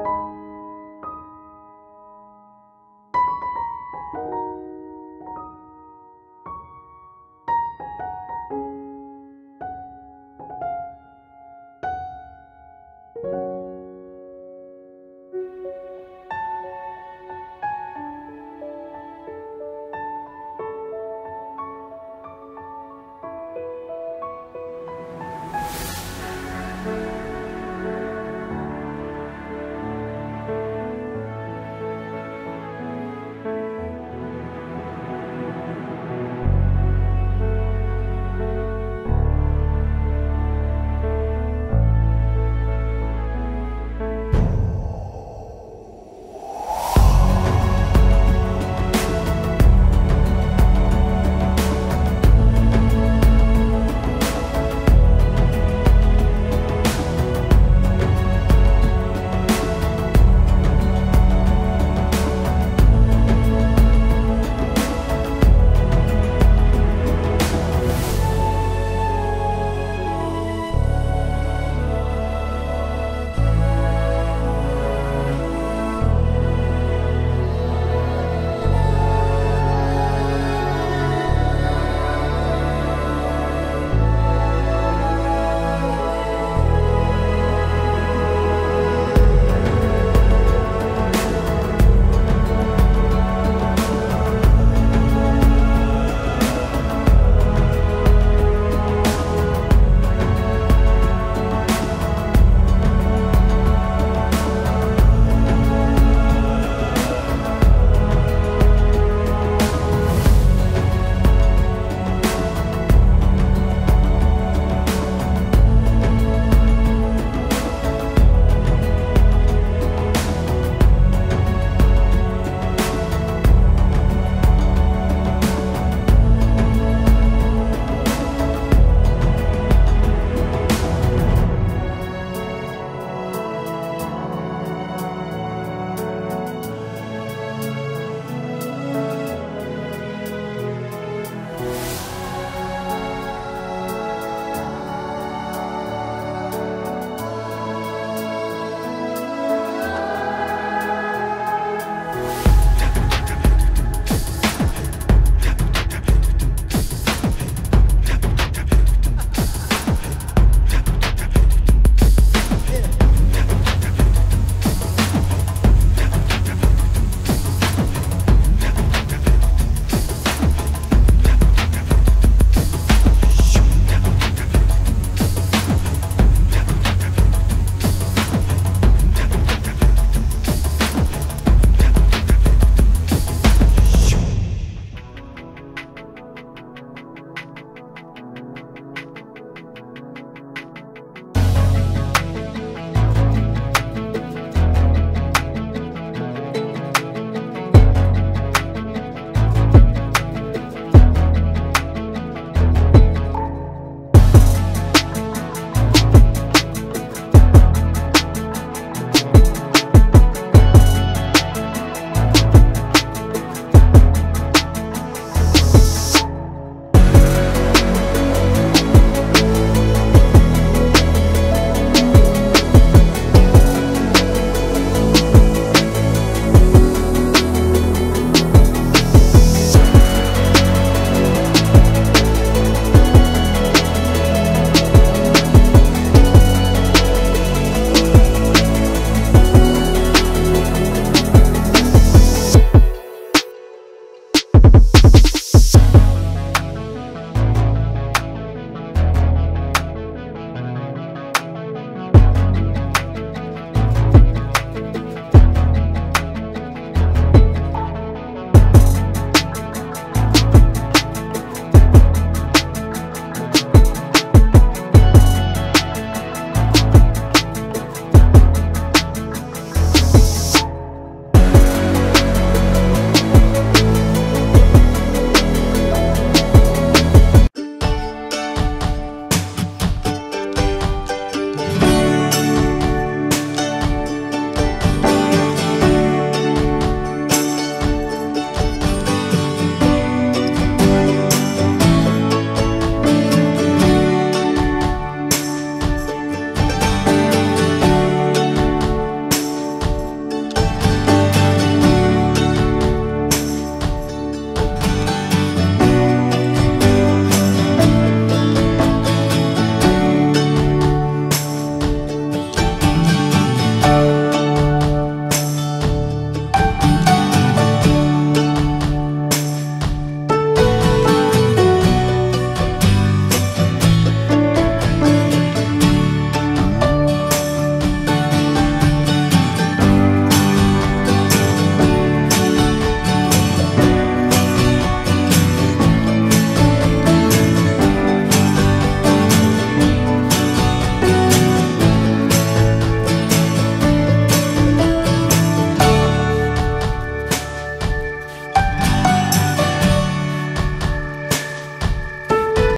you